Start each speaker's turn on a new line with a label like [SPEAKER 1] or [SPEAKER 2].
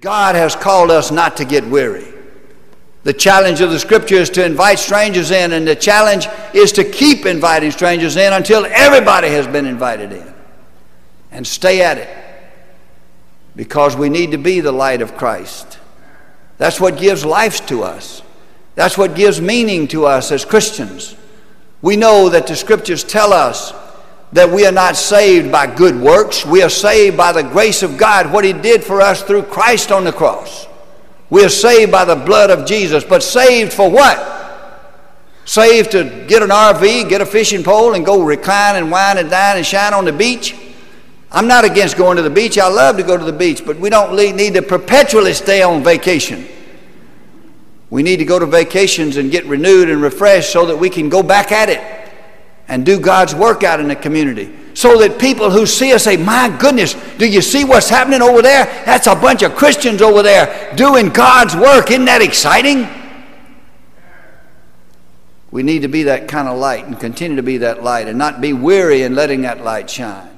[SPEAKER 1] God has called us not to get weary. The challenge of the scripture is to invite strangers in, and the challenge is to keep inviting strangers in until everybody has been invited in. And stay at it because we need to be the light of Christ. That's what gives life to us, that's what gives meaning to us as Christians. We know that the scriptures tell us that we are not saved by good works. We are saved by the grace of God, what He did for us through Christ on the cross. We are saved by the blood of Jesus, but saved for what? Saved to get an RV, get a fishing pole, and go recline and wine and dine and shine on the beach? I'm not against going to the beach. I love to go to the beach, but we don't need to perpetually stay on vacation. We need to go to vacations and get renewed and refreshed so that we can go back at it and do God's work out in the community. So that people who see us say, My goodness, do you see what's happening over there? That's a bunch of Christians over there doing God's work. Isn't that exciting? We need to be that kind of light and continue to be that light and not be weary in letting that light shine.